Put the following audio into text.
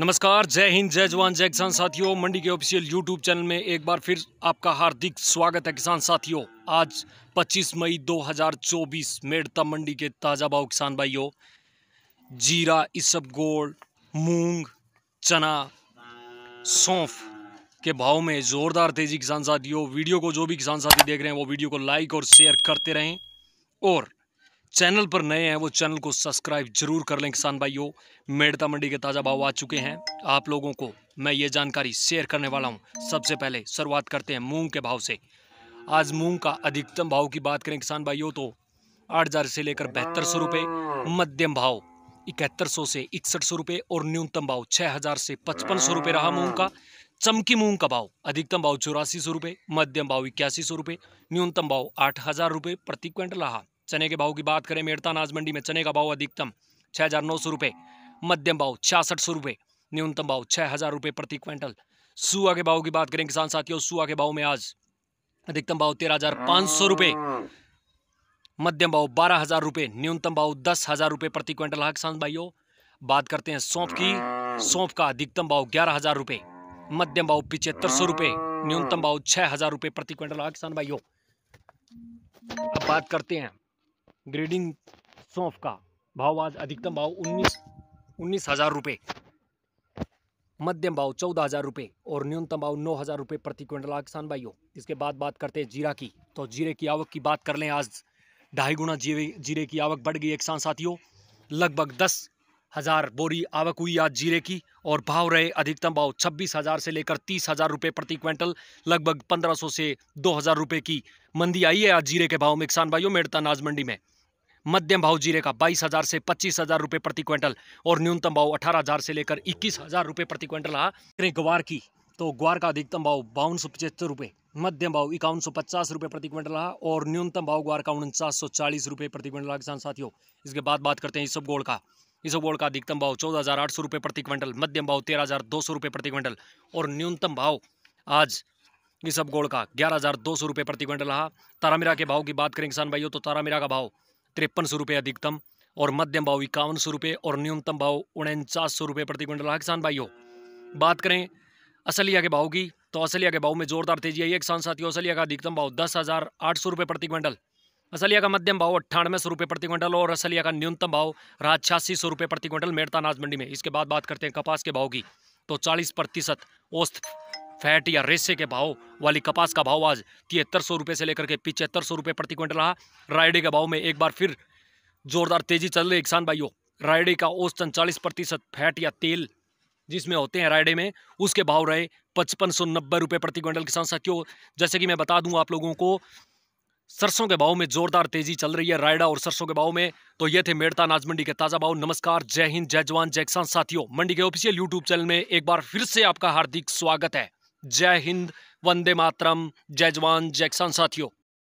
नमस्कार, जय हिंद, जय जवान, जय किसान साथियों। मंडी के ऑफिशियल यूट्यूब चैनल में एक बार फिर आपका हार्दिक स्वागत है किसान साथियों। आज 25 मई 2024 मेड़ता मंडी के ताज़ा भाव किसान भाइयों। जीरा इसबगोल मूंग, चना, सौंफ के भाव में ज़ोरदार तेज़ी किसान साथियों। वीडियो को जो भी किसान साथी देख रहे हैं, वो वीडियो को लाइक और शेयर करते रहें। और चैनल पर नए हैं, वो चैनल को सब्सक्राइब ज़रूर कर लें किसान भाइयों। मेड़ता मंडी के ताज़ा भाव आ चुके हैं। आप लोगों को मैं ये जानकारी शेयर करने वाला हूँ। सबसे पहले शुरुआत करते हैं मूंग के भाव से। आज मूंग का अधिकतम भाव की बात करें किसान भाइयों तो आठ हज़ार से लेकर बहत्तर सौ रुपये मध्यम भाव इकहत्तर सौ से इकसठ सौ रुपये और न्यूनतम भाव छः हज़ार से पचपन सौ रुपये रहा मूंग का। चमकी मूंग का भाव अधिकतम भाव चौरासी सौ रुपये मध्यम भाव इक्यासी सौ रुपये न्यूनतम भाव आठ हज़ार रुपये प्रति क्विंटल रहा। चने के भाव की बात करें, मेड़ता अनाज मंडी में चने का भाव अधिकतम छः हज़ार नौ सौ रुपये मध्यम भाव छियासठ सौ रुपये न्यूनतम भाव छः हज़ार रुपये प्रति क्विंटल। सुआ के भाव की बात करें किसान साथियों, सुआ के भाव में आज अधिकतम भाव तेरह हज़ार पाँच सौ रुपये मध्यम भाव बारह हज़ार रुपये न्यूनतम भाव दस हज़ार रुपये प्रति क्विंटल हाँ किसान भाइयों। बात करते हैं सौंफ की, सौंफ का अधिकतम भाव ग्यारह हज़ार रुपये मध्यम भाव पिछहत्तर सौ रुपये न्यूनतम भाव छः हज़ार रुपये प्रति क्विंटल हाँ किसान भाइयों। अब बात करते हैं ग्रेडिंग सौंफ का भाव आज अधिकतम भाव उन्नीस उन्नीस हज़ार रुपये, मध्यम भाव चौदह हज़ार रुपये और न्यूनतम भाव नौ हज़ार रुपये प्रति क्विंटल। किसान भाइयों, इसके बाद बात करते हैं जीरा की। तो जीरे की आवक की बात कर लें आज। ढाई गुना जीरे जीरे की आवक बढ़ गई एक किसान साथियों। लगभग दस हज़ार बोरी आवक हुई आज जीरे की और भाव रहे अधिकतम भाव छब्बीस हज़ार से लेकर तीस हज़ार रुपये प्रति क्विंटल। लगभग पंद्रह सौ से दो हज़ार रुपये की मंदी आई है आज जीरे के भाव में किसान भाइयों मेड़ता नाज मंडी में। मध्यम भाव जीरे का बाईस हज़ार से पच्चीस हज़ार रुपये प्रति क्विंटल और न्यूनतम भाव अठारह हज़ार से लेकर इक्कीस हज़ार रुपये प्रति क्विंटल रहा। ग्वार की तो ग्वार का अधिकतम भाव बावन सौ पचहत्तर रुपये, मध्यम भाव इक्यावन सौ पचास रुपये प्रति क्विंटल रहा और न्यूनतम भाव ग्वार का उनचास सौ चालीस रुपये प्रति क्विंटल किसान साथियों, इसके बाद बात करते हैं इसब गोल्ड का। इसब गोल्ड का अधिकतम भाव चौदह हज़ार आठ सौ रुपये प्रति क्विंटल, मध्यम भाव तेरह हज़ार दो सौ रुपये प्रति क्विंटल और न्यूनतम भाव आज इसब गोल्ड का ग्यारह हज़ार दो सौ रुपये प्रति क्विंटल रहा। तारामीरा के भाव की बात करें किसान भाइयों तो तारामीरा का भाव तिरपन सौ रुपये अधिकतम और मध्यम भाव इक्यावन सौ रुपये और न्यूनतम भाव उनचास सौ रुपये प्रति क्विंटल। रहा किसान भाइयों, बात करें असलिया के भाव की तो असलिया के भाव में जोरदार तेज़ी आई है किसान साथियों। असलिया का अधिकतम भाव दस हज़ार आठ सौ रुपये प्रति क्विंटल, असलिया का मध्यम भाव अट्ठानवे सौ रुपये प्रति क्विंटल और असलिया का न्यूनतम भाव रहा छियासी सौ रुपये प्रति क्विंटल मेड़ता अनाज मंडी में। इसके बाद बात करते हैं कपास के भाव की तो चालीस प्रतिशत औस्त फैट या रेसे के भाव वाली कपास का भाव आज तिहत्तर सौ रुपये से लेकर के पिचहत्तर सौ रुपये प्रति क्विंटल रहा। रायडे के भाव में एक बार फिर जोरदार तेज़ी चल रही किसान भाइयों। रायडे का औसतन चालीस प्रतिशत फैट या तेल जिसमें होते हैं रायडे में, उसके भाव रहे पचपन सौ नब्बे रुपये प्रति क्विंटल किसान साथियों। जैसे कि मैं बता दूँ आप लोगों को, सरसों के भाव में जोरदार तेज़ी चल रही है रायडा और सरसों के भाव में। तो ये थे मेड़ता अनाज मंडी के ताज़ा भाव। नमस्कार, जय हिंद, जय जवान, जय किसान साथियों। मंडी के ऑफिशियल यूट्यूब चैनल में एक बार फिर से आपका हार्दिक स्वागत है। जय हिंद वंदे मातरम जय जवान जय किसान साथियों।